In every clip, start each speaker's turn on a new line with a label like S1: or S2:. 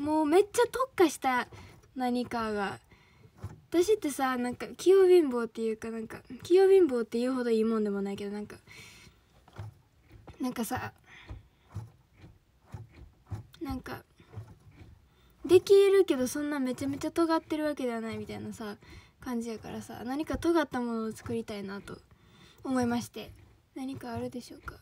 S1: もうめっちゃ特化した何かが。私ってさなんか器用貧乏っていうかなんか器用貧乏って言うほどいいもんでもないけどなんかなんかさなんかできるけどそんなめちゃめちゃ尖ってるわけではないみたいなさ感じやからさ何か尖ったものを作りたいなと思いまして。何かあるでしょうか？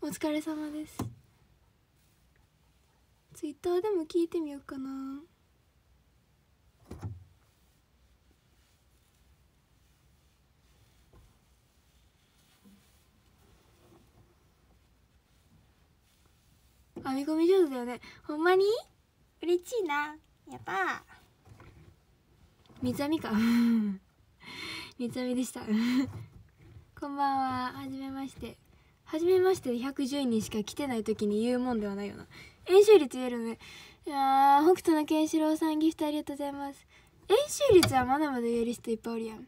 S1: お疲れ様です。ツイッターでも聞いてみようかな。編み込み上手だよね。ほんまに？嬉しいな。やった三つ編みか。三つ編みでした。こんばんは。はじめましてはじめまして110人しか来てない時に言うもんではないよな。演習率言えるね。いや北斗のケンシロウさんギフトありがとうございます。演習率はまだまだ言える人いっぱいおるやん。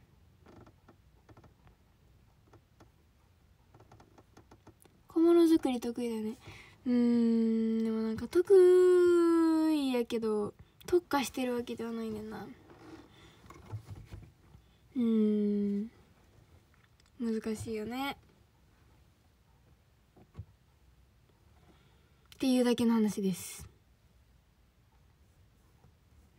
S1: 小物作り得意だよね。うんでもなんか得意やけど特化してるわけではないねんな。うん難しいよね。っていうだけの話です。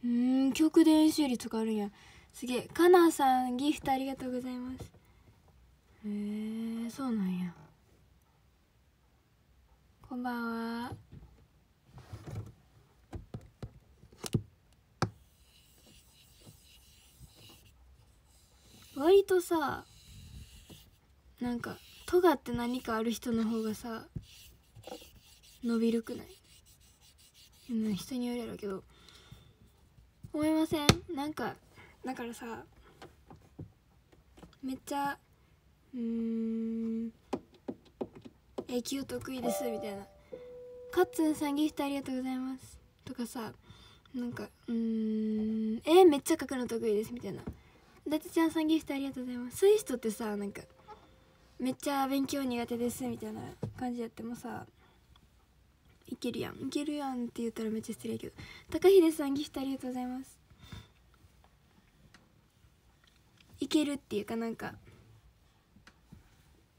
S1: うん曲で演習率があるんや。すげえ。かなさんギフトありがとうございます。へえー、そうなんや。こんばんは。割とさなんか尖って何かある人の方がさ伸びるくない？人によるやろうけど。思いません？なんかだからさめっちゃうーん永久得意ですみたいな。カッツンさんギフトありがとうございます。とかさなんかうーんえめっちゃ書くの得意ですみたいな。だてちゃんさんギフトありがとうございます。そういう人ってさなんかめっちゃ勉強苦手ですみたいな感じやってもさいけるやん。いけるやんって言ったらめっちゃ失礼けど。高秀さんギフトありがとうございます。いけるっていうかなんか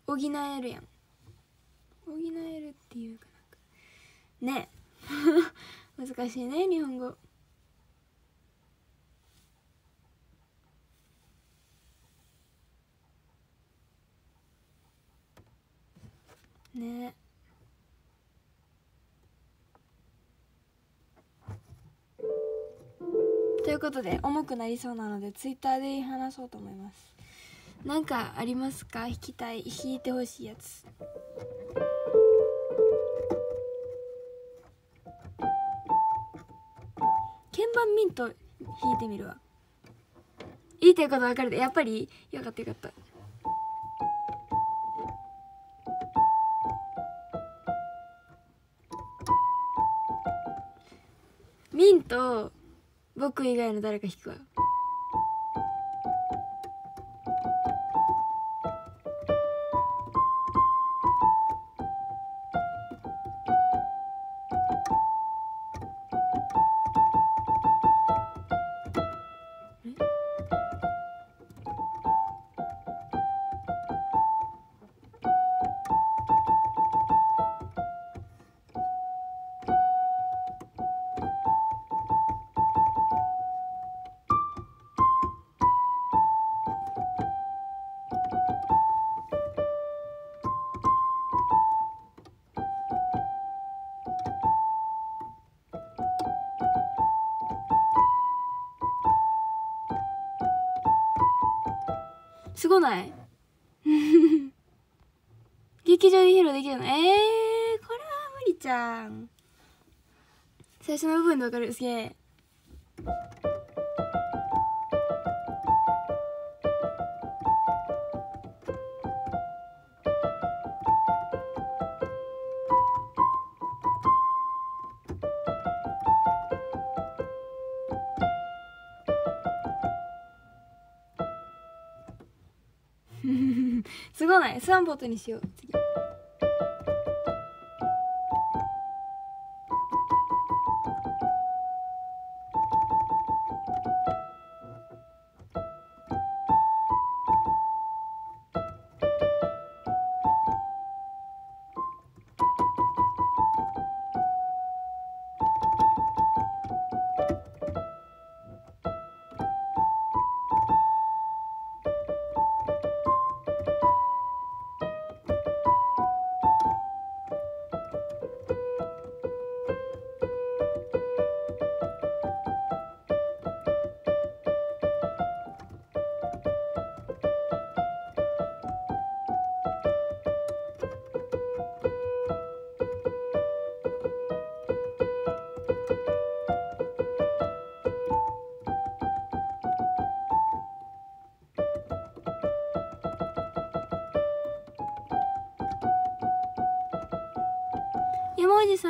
S1: 補えるやん。補えるっていうかなんか。ね。難しいね日本語。ね。ということで重くなりそうなのでツイッターで話そうと思います。なんかありますか？弾きたい弾いてほしいやつ。鍵盤ミント弾いてみるわ。言いたいうこと分かる。でやっぱりよかったよかった。ミント僕以外の誰か引くわない。劇場で披露できるの？えー、これは無理ちゃん。最初の部分でわかる。すげえ。ない。スワンボートにしよう。次。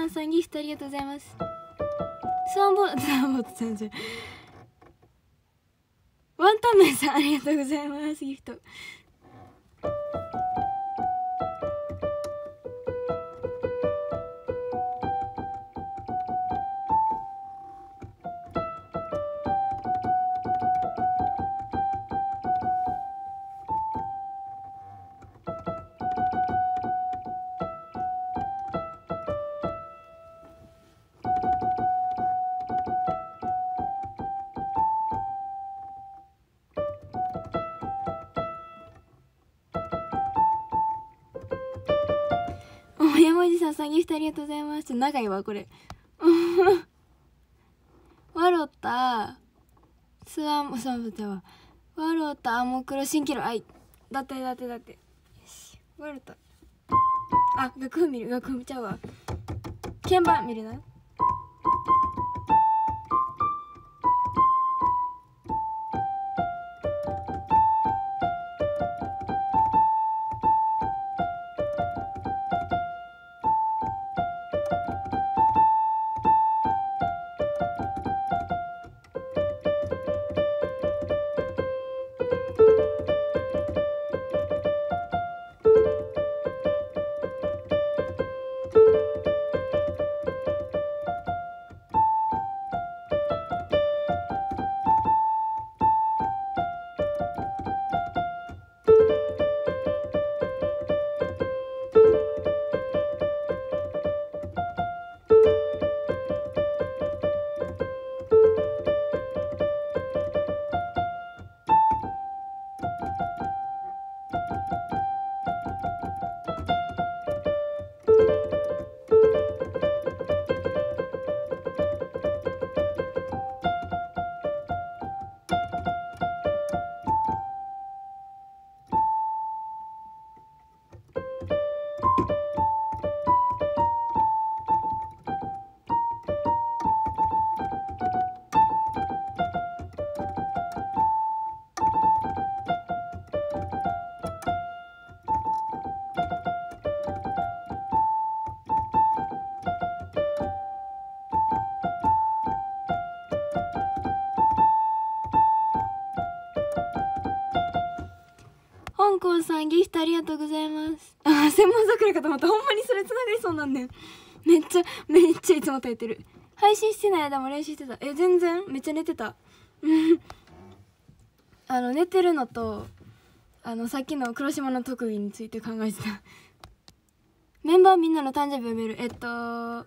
S1: ンさんギフトありがとうございますスワンボートスワンボートさんじゃワンタンメンさんありがとうございますギフト山おじさんさんギフトありがとうございます長いわこれわろたスワンスワンボートはわろたアモクロ新キロあいだってだってだってよしわろたあ楽譜見る楽譜見ちゃうわ鍵盤見るなんギフトありがとうございます。あ専門桜かと思ったほんまにそれつながりそうなんねんめっちゃめっちゃいつも耐えてる。配信してない間も練習してた。え全然？めっちゃ寝てた。うん。あの寝てるのとあのさっきの黒島の特技について考えてた。メンバーみんなの誕生日を見る。えっと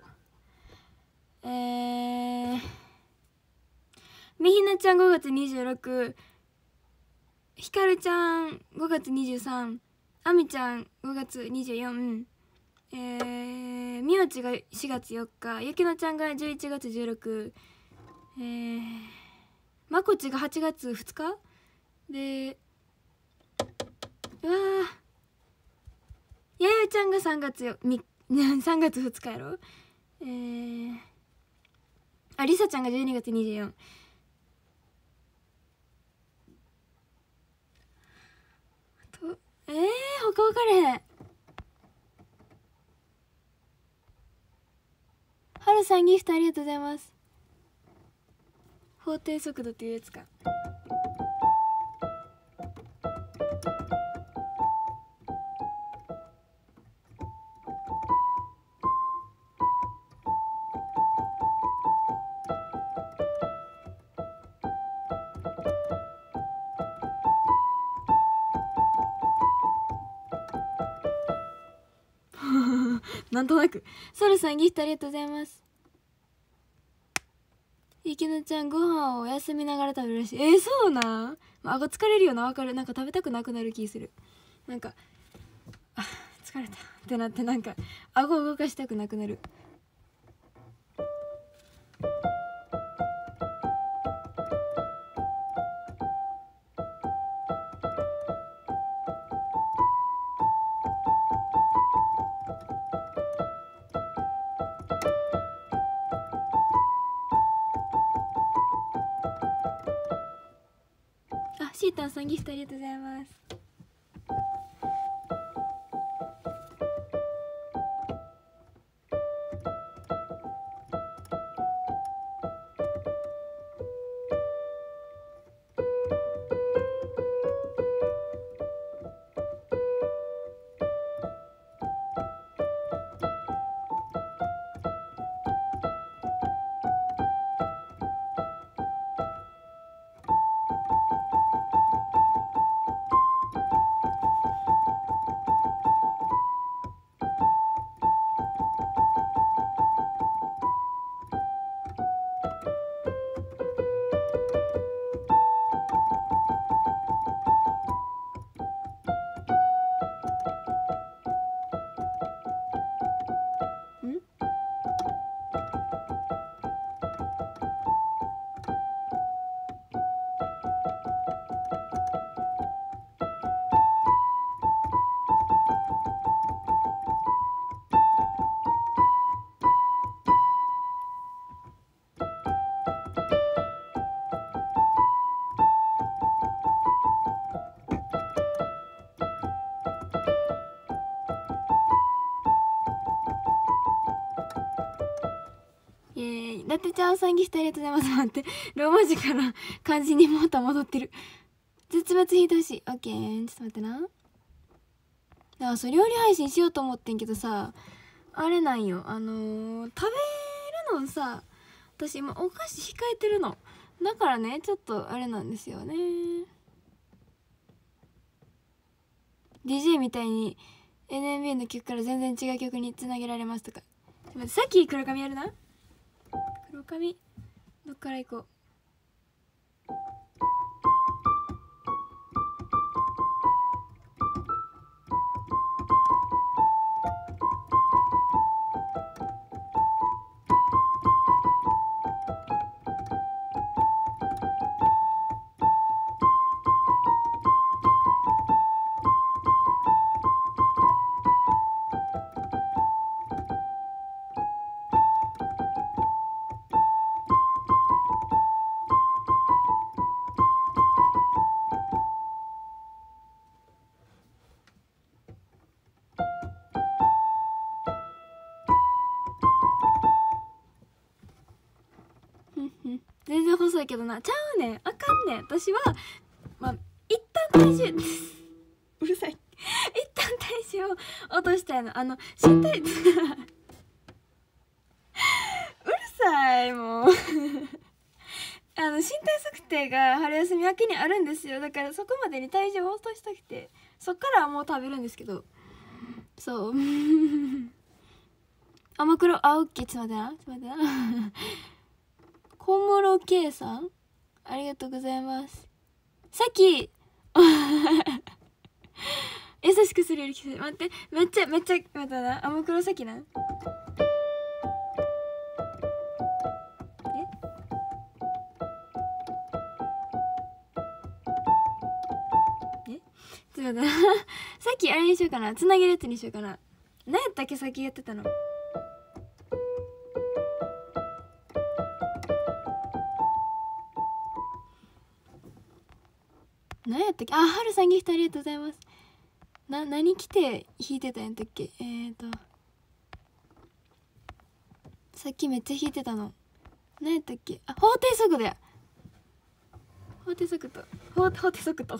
S1: えー、みひなちゃん5月26ひかるちゃん5月23あみちゃん5月24えー、みおちが4月4日ゆきのちゃんが11月16えー、まこちが8月2日？でうわー。やゆちゃんが3月よ み3月2日やろ？えー、ありさちゃんが12月24とえー、他分かれへん。はるさんギフトありがとうございます。法定速度っていうやつか。なんとなく。ソルさんギフトありがとうございます。ゆきのちゃんご飯をお休みながら食べるらしい。えー、そうなん？顎疲れるよなわかる。なんか食べたくなくなる気する。なんかあ疲れた。ってなってなんか顎動かしたくなくなる。シータンさんギフトありがとうございますちゃんさんギフトありがとうございます。待って。ローマ字から漢字にまた戻ってる。絶滅引いしオッケー。ちょっと待ってな。だからそう料理配信しようと思ってんけどさ。あれなんよ。あのー、食べるのさ。私今お菓子控えてるの。だからねちょっとあれなんですよね。DJ みたいに NMB の曲から全然違う曲につなげられますとか。さっき黒髪やるな。黒髪どっから行こう全然細いけどな。ちゃうねん。あかんねん。私はまあ一旦体重 うるさい。一旦体重を落としたいの。あの身体 うるさいもう。あの身体測定が春休み明けにあるんですよ。だからそこまでに体重を落としたくてそっからはもう食べるんですけど。そう。あまくろあオッケーちょっと待ってな？ちょっと待ってな？小室圭さん。ありがとうございます。さっき 優しくするよりきつ待ってめっちゃめっちゃ待ってなあもくろさきなえ？え？ちょっと待ってな さっきあれにしようかな。つなげるやつにしようかな。何やったっけさっきやってたの。何やったっけ？あはるさんギフトありがとうございます。な何着て弾いてたんやったっけ？えーと。さっきめっちゃ弾いてたの。何やったっけ？あ法定速度や。法定速度。法法定速度。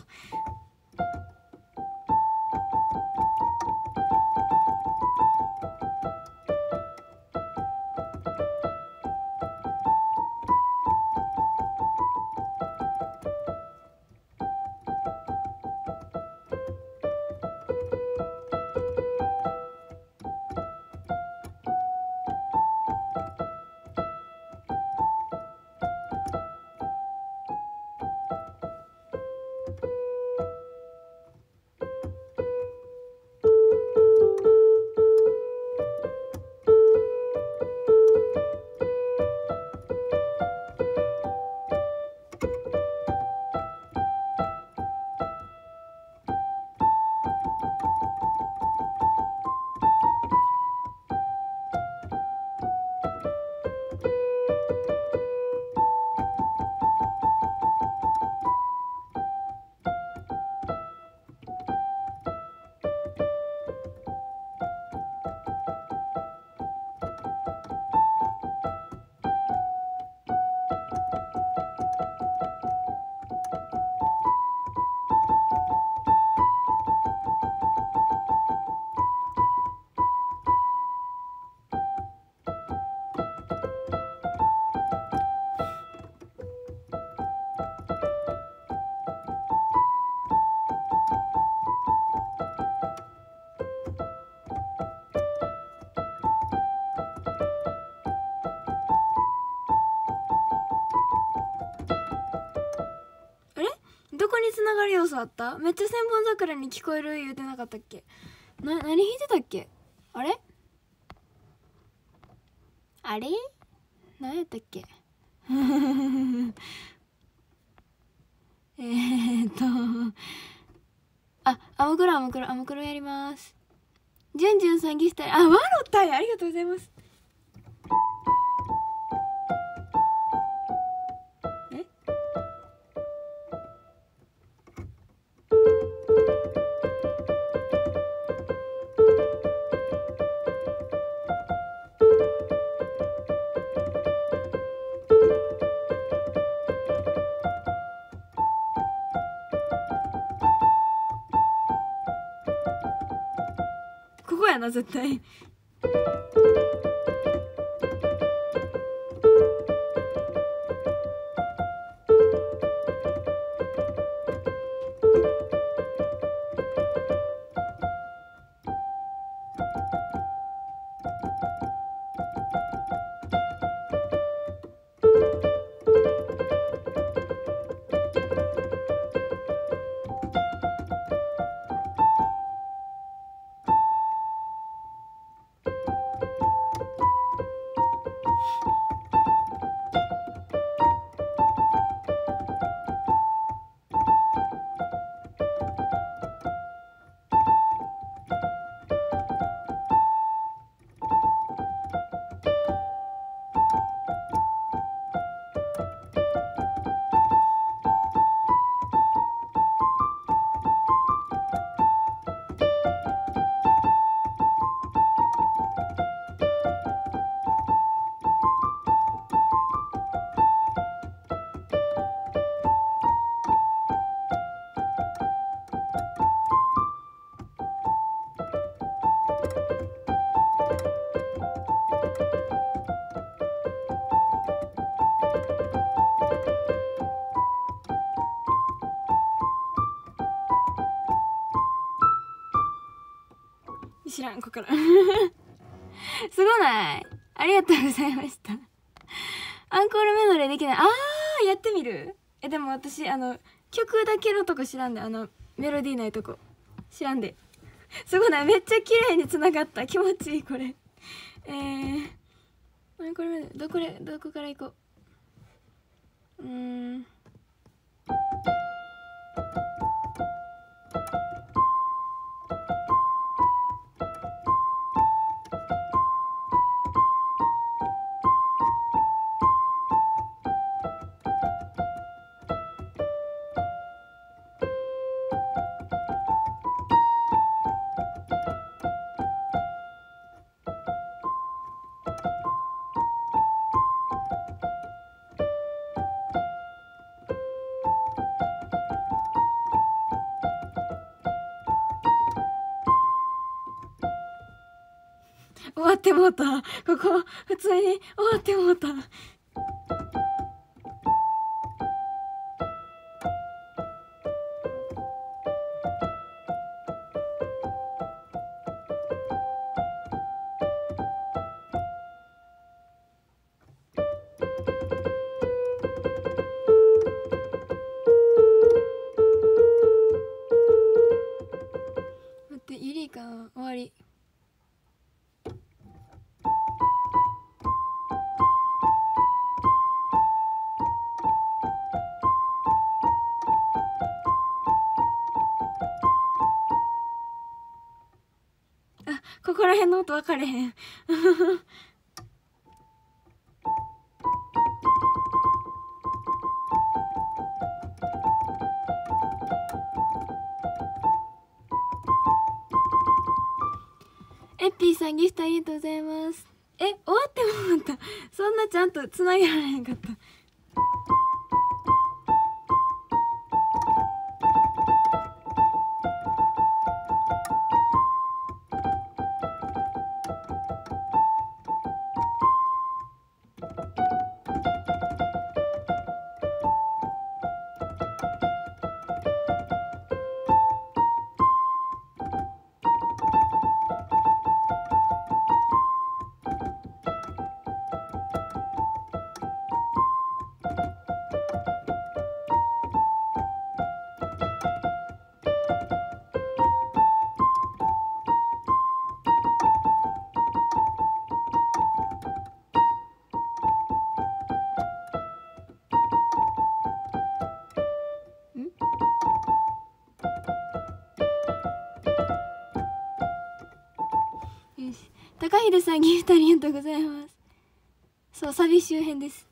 S1: る要素あった？めっちゃ千本桜に聞こえる言うてなかったっけ？な何弾いてたっけ？あれ？あれ？何やったっけ？えっとあアムクロアムクロアムクロやります。じゅんじゅんさんギフトあワロタイありがとうございます。ここやから すごない。ありがとうございました。アンコールメドレーできない。あーやってみる？えでも私あの曲だけのとこ知らんであのメロディーないとこ。知らんで。すごない。めっちゃ綺麗につながった。気持ちいいこれ。えー、アンコールメドレー。どこどこから行こう？うーん。終わってもうた。ここ普通に終わってもうた。かれへん。エッピーさんギフトありがとうございます。え終わってもらった。そんなちゃんとつなげられへんかった。高秀さんギフトありがとうございます。そうサビ周辺です。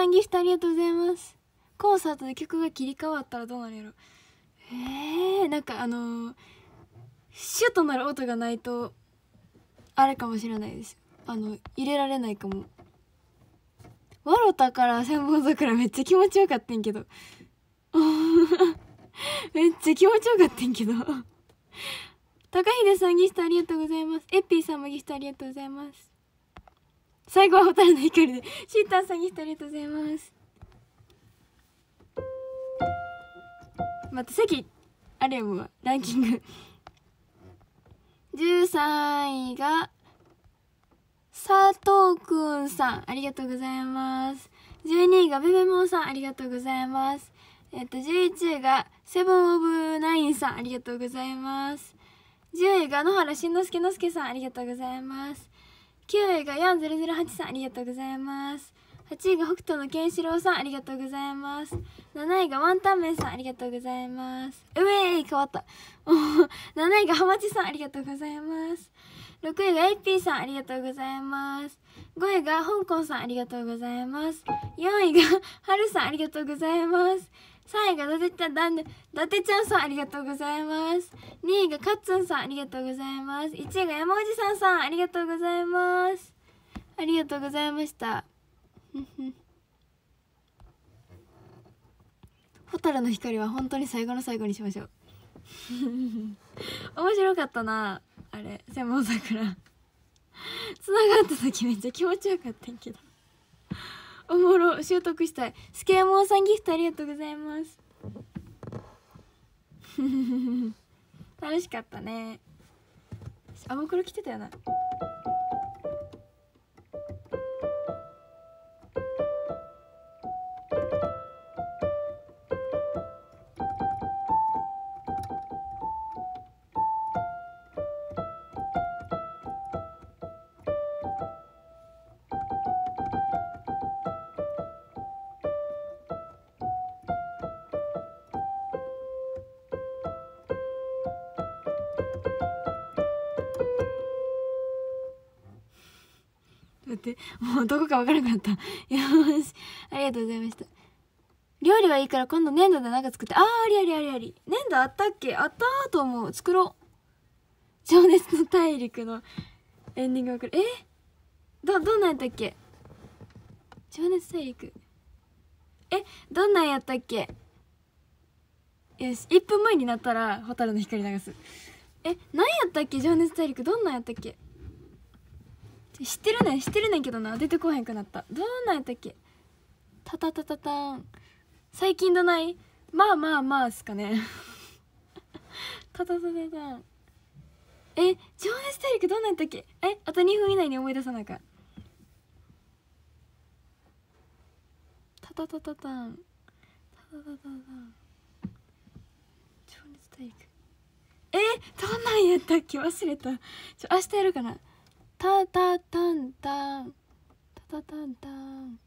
S1: さんギフトありがとうございます。コンサートで曲が切り替わったらどうなるやろ。えー、なんかあのー、シュッとなる音がないとあれかもしれないです。あの入れられないかも。わろたから千本桜めっちゃ気持ちよかったんけど。めっちゃ気持ちよかったんけど。高秀さんギフトありがとうございます。エッピーさんもギフトありがとうございます。最後は蛍の光で。シーターさんギフトありがとうございます。待って席あれもランキング。13位が佐藤くんさんありがとうございます。12位がベベモンさんありがとうございます。えっと11位がセブンオブナインさんありがとうございます。10位が野原しんのすけのすけさんありがとうございます。9位が4008さんありがとうございます。8位が北斗のケンシロウさんありがとうございます。7位がワンタンメンさんありがとうございます。うえーい変わった7位がハマチさんありがとうございます。6位がエイピーさんありがとうございます。5位が香港さんありがとうございます。4位がはるさんありがとうございます。3位がだてちゃんだんだだてちゃんさんありがとうございます。2位がかっつんさんありがとうございます。1位が山おじさんさんありがとうございます。ありがとうございました。蛍の光は本当に最後の最後にしましょう。面白かったなあれ。専門桜つながった時めっちゃ気持ちよかったんけどおもろ習得したい。スケモーさんギフトありがとうございます。楽しかったね。あもこれ来てたよな。待ってもうどこかわからなかった。よし。ありがとうございました。料理はいいから今度粘土で何か作って。あーありありありあり。粘土あったっけ？あったと思う。作ろう。情熱の大陸のエンディングが来る。え？どどんなんやったっけ？情熱大陸。え？どんなんやったっけ？よし。1分前になったら蛍の光流す。え？何やったっけ？情熱大陸。どんなんやったっけ？知ってるねん知ってるねんけどな。出てこへんくなった。どんなんやったっけ？タタタタタン。最近どない？まあまあまあっすかね。タタタタタン。え情熱大陸どんなんやったっけ？えあと2分以内に思い出さなあかん。タタタタタン。タタタタタン。情熱大陸。えどんなんやったっけ？忘れた。ちょ明日やるかな。タタタンタンタタタンタン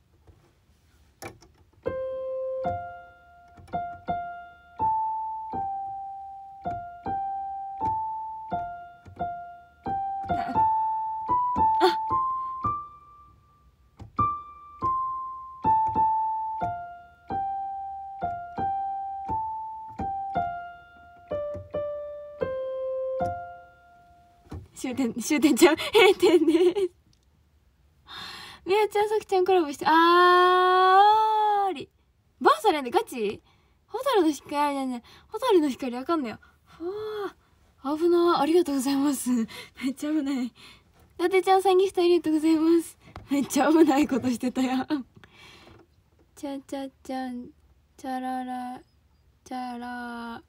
S1: 終点終点ちゃう？閉店です。みやちゃんさきちゃんコラボしてあーり。バーサレンでガチ？ホタルの光ねねホタルの光あかんのよ。ふわ危なありがとうございます。めっちゃ危ない。伊達ちゃんさんギフトありがとうございます。めっちゃ危ないことしてたやんちゃちゃちゃんチャララチャラ。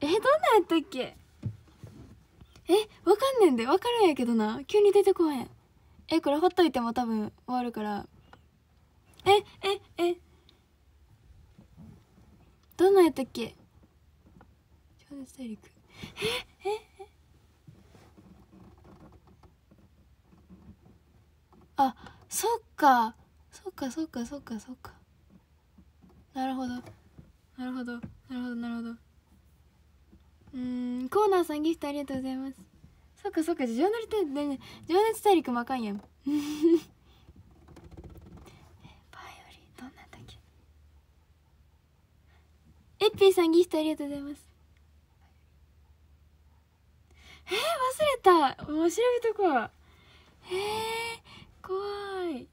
S1: えどんなんやったっけ？えわかんねんで。わかるんやけどな。急に出てこへん。えこれほっといても多分終わるから。えええ。どんなんやったっけ？大陸。えええ。あそっか。そっかそっかそっかそっか。なるほど。なるほど。なるほどなるほど。うんコーナーさんギフトありがとうございます。そっかそっか情熱大陸情熱大陸もあかんやん。バイオリンどんなんだっけ？エッピーさんギフトありがとうございます。えー、忘れた。もう調べとこうえー、怖い。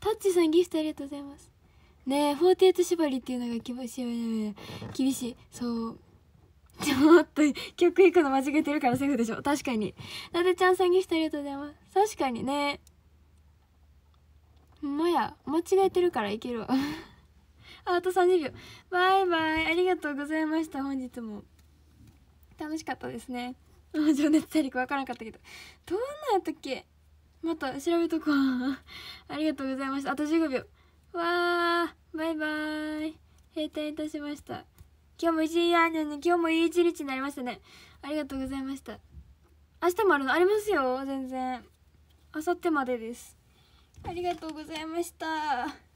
S1: タッチさんギフトありがとうございます。ねえ48縛りっていうのが厳しい。厳しい。そう。ちょっと曲いくの間違えてるからセーフでしょ。確かに。なでちゃんさんギフトありがとうございます。確かにね。ほんまや。間違えてるからいけるわ。あと30秒。バイバイ。ありがとうございました。本日も。楽しかったですね。情熱大陸わからんかったけど。どんなやったっけ？また調べとこう。ありがとうございました。あと15秒。わーバイバーイ。閉店いたしました。今日も一日ね今日もいい一日になりましたね。ありがとうございました。明日もあるの？ありますよ全然。明後日までです。ありがとうございました。